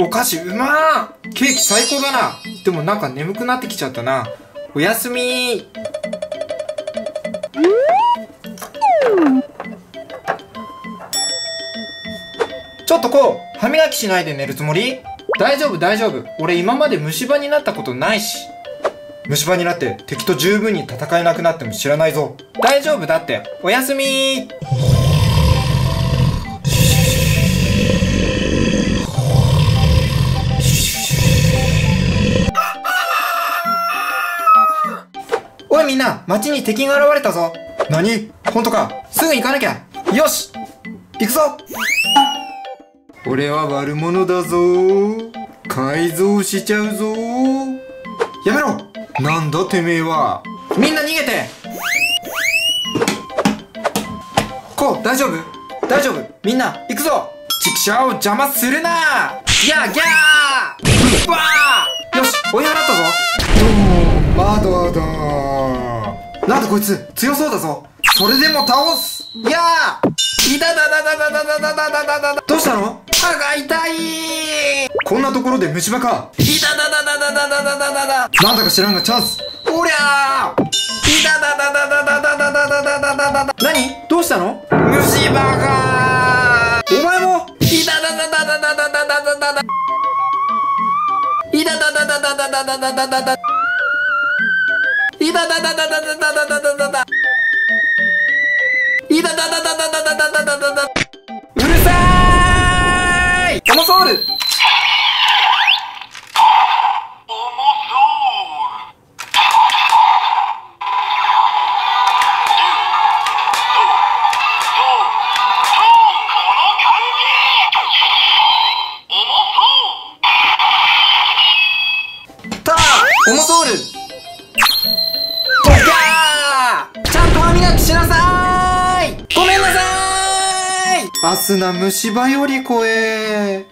お菓子うまーケーキ最高だな。でもなんか眠くなってきちゃったな。おやすみちょっとこう歯磨きしないで寝るつもり？大丈夫大丈夫。俺今まで虫歯になったことないし。虫歯になって敵と十分に戦えなくなっても知らないぞ。大丈夫だって。おやすみいみんな街に敵が現れたぞ。何？本当か？すぐ行かなきゃ。よし！行くぞ！俺は悪者だぞ。改造しちゃうぞ。やめろ！なんだてめえは。みんな逃げて！こう大丈夫？大丈夫。みんな行くぞ！ちくしょう邪魔するな！ギャーギャー！わー！よし追い払ったぞ。まだだ。なんだこいつ強そうだぞ。それでも倒す。いやー。いただだだだだだだだだだだどうしたの歯が痛いこんなところで虫歯かいただだだだだだだだだだなんだか知らんがチャンスおりゃーいただだだだだだだだだだだだだだ何どうしたの虫歯かお前もいただだだだだだだだだだだいただだだだだだだだだだだいただだだだだだだだだだだいた。だだだだだだだだだだうるさーいオモソールた。ーオモ歯磨きしなさーい。ごめんなさーい。バスな虫歯より怖え。